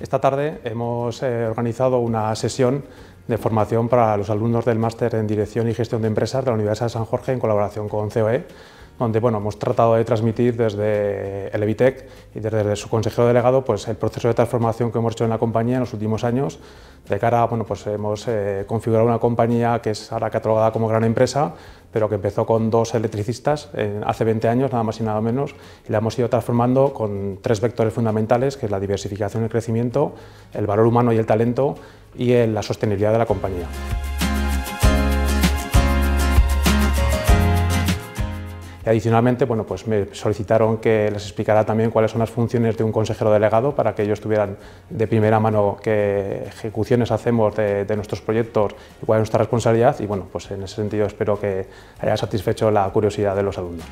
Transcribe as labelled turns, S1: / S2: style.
S1: Esta tarde hemos eh, organizado una sesión de formación para los alumnos del máster en Dirección y Gestión de Empresas de la Universidad de San Jorge en colaboración con COE, donde bueno, hemos tratado de transmitir desde el Evitec y desde su consejero delegado pues, el proceso de transformación que hemos hecho en la compañía en los últimos años. De cara, bueno, pues hemos eh, configurado una compañía que es ahora catalogada como gran empresa, pero que empezó con dos electricistas hace 20 años, nada más y nada menos, y la hemos ido transformando con tres vectores fundamentales, que es la diversificación y el crecimiento, el valor humano y el talento, y la sostenibilidad de la compañía. Adicionalmente, bueno, pues me solicitaron que les explicara también cuáles son las funciones de un consejero delegado para que ellos tuvieran de primera mano qué ejecuciones hacemos de, de nuestros proyectos y cuál es nuestra responsabilidad. Y bueno, pues en ese sentido espero que haya satisfecho la curiosidad de los alumnos.